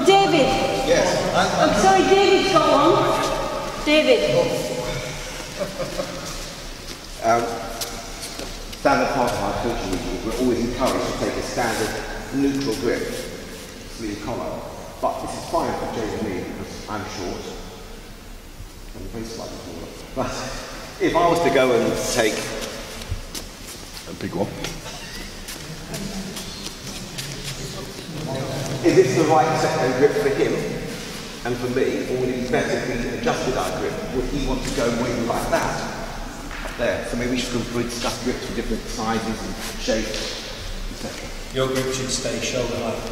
Oh, David. Yes. I'm, oh, sorry, David's got one. David. Um, standard part of our coaching meetings, we're always encouraged to take a standard neutral grip, sleeve collar. But this is fine for Jay and me because I'm short. I'm very slightly taller. But if I was to go and take a big one, is this the right set and grip for him and for me, or would it be better if we adjusted our grip? Would he want to go maybe like that? there. So maybe we should we discuss grips for different sizes and shapes, etc. Your grip should stay shoulder height.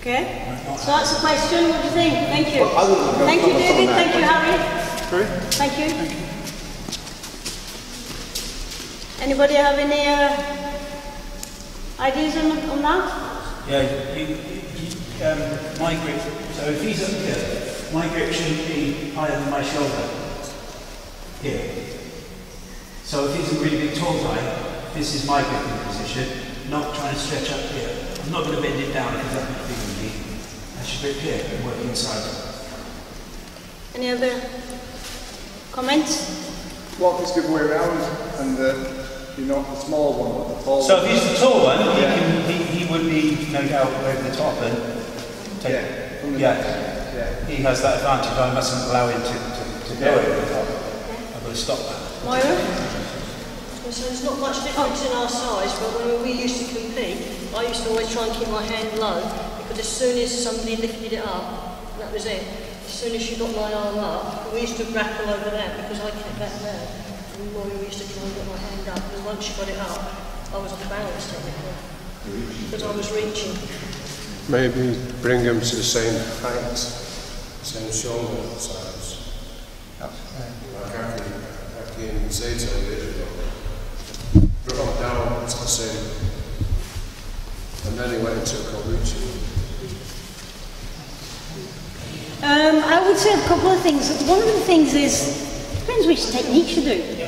Okay. So that's the question. What do you think? Thank you. Well, I wouldn't Thank you, comment David. that, Thank you, but- Harry. Thank you. Anybody have any uh, ideas on, on that? Yeah, you, you, you, um, my grip, so if he's up here, my grip shouldn't be higher than my shoulder. Here. So if he's a really big tall guy, this is my gripping position, not trying to stretch up here. I'm not going to bend it down because that's not big on me. I should grip here and work inside. Any other comments? What is the other way around? And uh, you're not the small one, but the tall So one. if he's the tall one, he, Yeah. can, he, he would be no doubt over the top and take, Yeah, from yeah. Yeah. He has that advantage. I mustn't allow him to, to, to go over the top. I've got to stop that. Moira? So there's not much difference in our size, but when we used to compete, I used to always try and keep my hand low because as soon as somebody lifted it up, that was it. As soon as she got my arm up, we used to grapple over that because I kept that down. And we used to try and get my hand up, and once she got it up, I was off balance technically because I was reaching. Maybe bring them to the same height, same shoulder size. Like Aki, Aki and Sato years ago. Brought it down to the same. And then he went into Kobuchi. Um, I would say a couple of things. One of the things is, depends which techniques you do.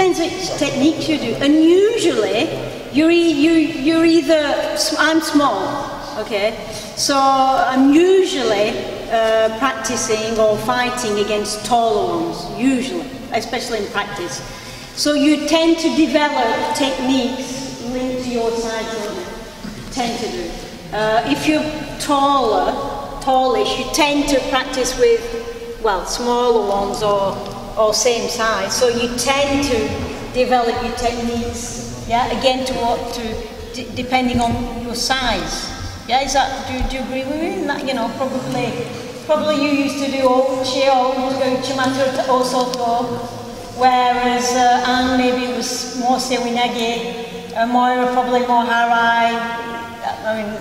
Depends which techniques you do. And usually, you're, e- you, you're either, I'm small, okay? So I'm usually uh, practicing or fighting against taller ones, usually, especially in practice. So you tend to develop techniques linked to your size, you? tend to do. Uh, if you're taller, tallish, you tend to practice with, well, smaller ones or, or same size. So you tend to develop your techniques, yeah, again to what to, depending on your size. Yeah, is that, do, do you agree with me? That, you know, probably, probably you used to do all Ochi or Chimato Osoto, whereas uh, Anne maybe it was more Seoinage, uh, Moira probably more Harai. I mean,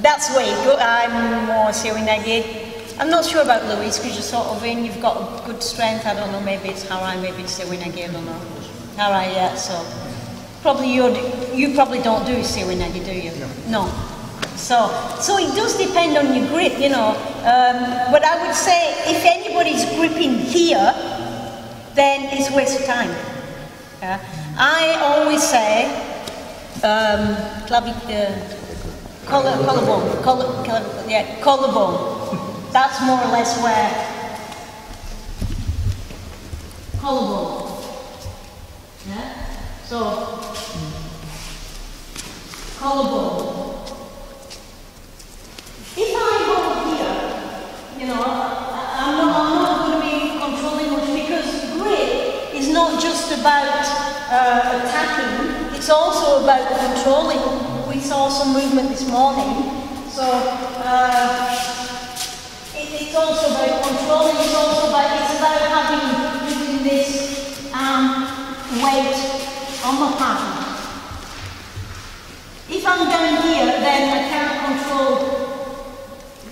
that's way. I'm more Seoinage. I'm not sure about Louise because you're sort of in, you've got good strength. I don't know, maybe it's Harai, maybe it's Seoinage, I don't know. Harai, yeah, so. Probably you you probably don't do Seoinage, do you? No. So, so it does depend on your grip, you know. Um, but I would say if anybody's gripping here, then it's a waste of time. Yeah. I always say, um, clavi, uh, collar, collarbone, collar, collar, yeah, collarbone. That's more or less where collarbone. Yeah. So collarbone. If I go here, you know, I'm not, I'm not going to be controlling much because grip is not just about uh, attacking, it's also about controlling. We saw some movement this morning, so uh, it's also about controlling, it's also about, it's about having, this um, weight on the partner. If I'm down here, then I can't control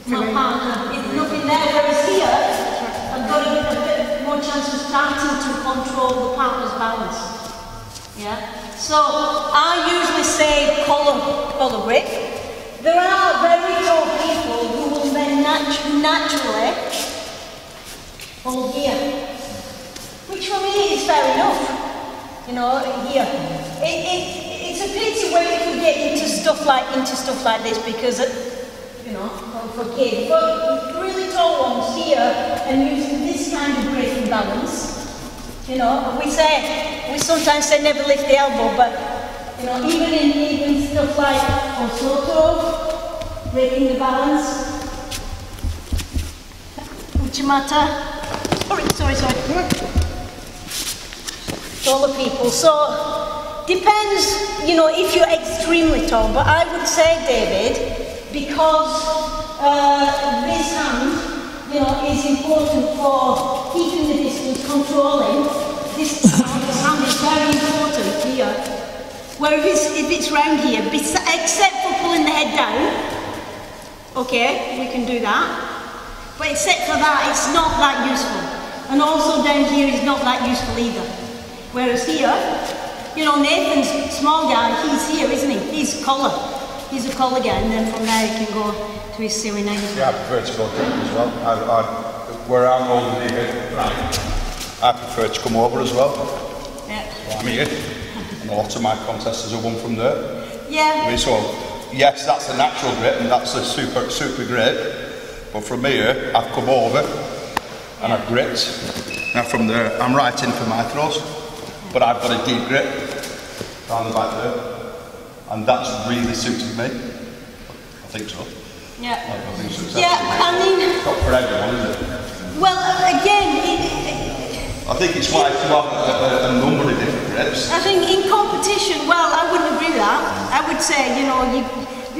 my partner. If nothing there, whereas here, I've got a, a bit more chance of starting to control the partner's balance. Yeah. So I usually say collar, collar grip. There are very tall people who will then natu- naturally hold here, which for me is fair enough. You know, here. It, it, it's a pity when you get into stuff like into stuff like this because, it, you know, for kids. But really tall ones here and using this kind of and balance. You know, we say we sometimes say never lift the elbow, but you know, even in even stuff like Osoto, breaking the balance. Uchimata. Sorry, sorry, sorry. Taller people. So depends, you know, if you're extremely tall. But I would say, David, because uh, this hand, you know, is important for keeping the distance, controlling. This, this hand is very important here. Where if it's, if it's round here, except for pulling the head down, okay, we can do that. But except for that, it's not that useful. And also down here is not that useful either. Whereas here, you know, Nathan's small guy, he's here, isn't he? He's collar. He's a collar guy, and then from there he can go to his silly name. Yeah, I prefer to go drink as well. I, I, where I'm older than you, right, I prefer to come over as well. Yeah. So I'm here. And a lot of my contestants are one from there. I Yeah. mean, so, yes, that's a natural grip and that's a super, super grip. But from here, I've come over and I've gripped. Now from there, I'm right in for my throws. But I've got a deep grip down the back there. And that's really suited me. I think so. Yeah. I think so. Yeah, I mean, Not for everyone, is it? well, again, it, I think it's why to have a, a, a number of different grips. I think in competition, well, I wouldn't agree with that. I would say, you know, you,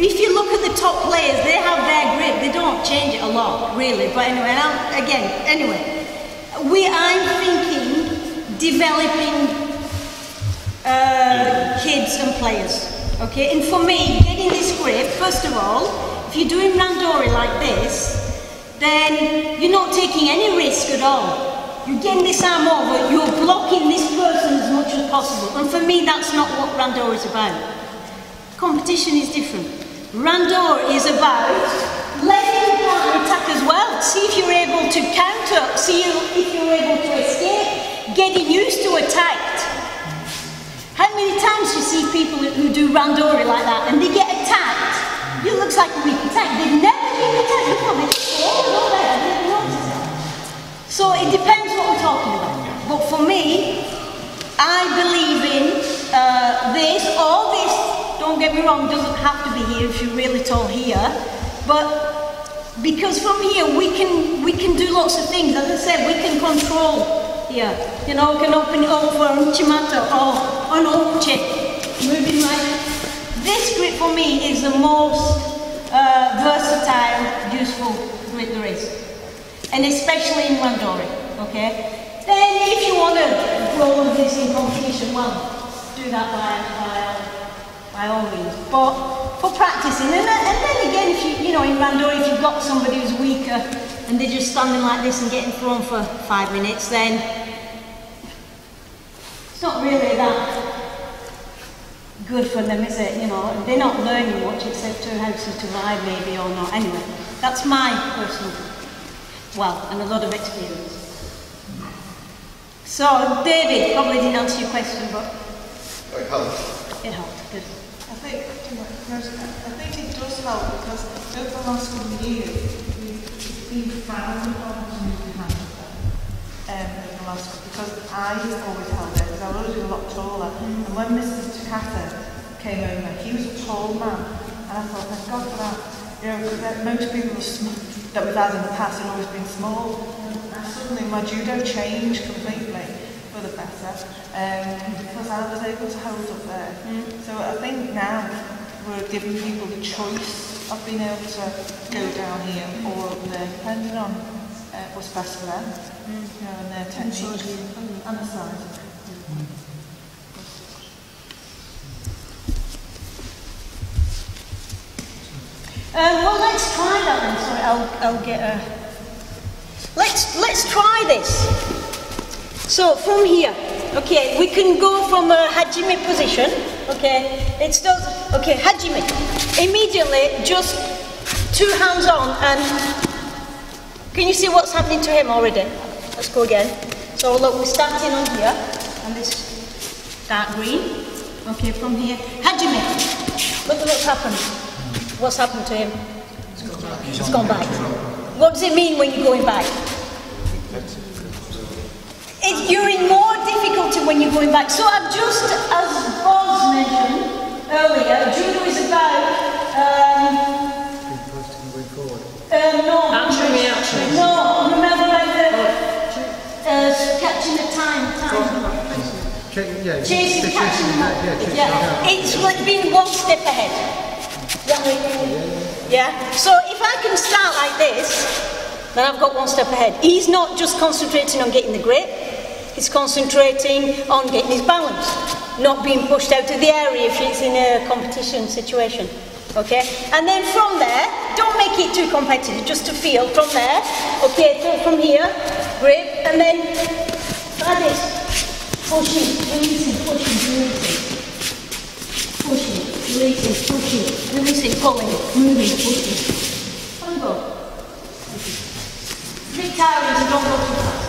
if you look at the top players, they have their grip. They don't change it a lot, really. But anyway, I'm, again, anyway, we I'm thinking developing uh, kids and players. Okay, and for me, getting this grip, first of all, if you're doing randori like this, then you're not taking any risk at all. You're getting this arm over, you're blocking this person as much as possible. And for me, that's not what randori is about. Competition is different. Randor is about letting the partner attack as well. See if you're able to counter, see if you're able to escape, getting used to attacked. How many times you see people who do randori like that and they get attacked? It looks like a weak attack. They've never been attacked before. They just go over and. So it depends what we're talking about. But for me, I believe in uh, this or. Don't get me wrong, doesn't have to be here if you're really tall here. But because from here we can we can do lots of things. As I said, we can control here. You know, we can open it up for uchimata or an uchi, moving like this grip for me is the most uh, versatile, useful grip there is and especially in Randori, okay? Then if you want to roll this in competition, well, do that by, by, by all means. But for practicing, and then, and then again, if you, you know, in Randori, if you've got somebody who's weaker and they're just standing like this and getting thrown for five minutes, then it's not really that good for them, is it? You know, they're not learning much except to how to survive maybe or not. Anyway, that's my personal well, and a lot of experience. So, David, probably didn't answer your question, but It helps. it helped. Good. I think, you know, first, I think it does help because over the last of years, we've been frowned upon to move the hand um, over the last because I always held it, because I was always a lot taller. And when Mrs. Takata came over, he was a tall man, and I thought, thank God for that. You know, because most people that we've had in the past have always been small. And suddenly my judo changed completely for the better um, because I was able to hold up there. So I think now we're giving people the choice of being able to go down here or up there, depending on uh, what's best for them, you know, and their technique and the size. Um, well, let's try that then. Sorry, I'll, I'll get a. Let's let's try this. So from here, okay, we can go from a hajime position. Okay, it's does. Okay, hajime. Immediately, just two hands on, and can you see what's happening to him already? Let's go again. So look, we're starting on here, and this dark green. Okay, from here. Hajime. Look at what's happened. What's happened to him? It's gone back. What does it mean when you're going back? It, you're in more difficulty when you're going back. So I've just, as Boz mentioned earlier, judo is about um, um, no. Action, reaction. No, remember like the uh, catching the time, time. Yeah, Chasing, catching them up. Yeah, Yeah, it's like being one step ahead. What? Yeah. So if I can start like this, then I've got one step ahead. He's not just concentrating on getting the grip, he's concentrating on getting his balance, not being pushed out of the area if he's in a competition situation. Okay? And then from there, don't make it too competitive, just to feel from there. Okay, so from here, grip, and then like this. Pushing, releasing, pushing, releasing. Pushing, releasing, pushing, releasing, pulling, moving, pushing. And go. Big tiring, don't go too fast.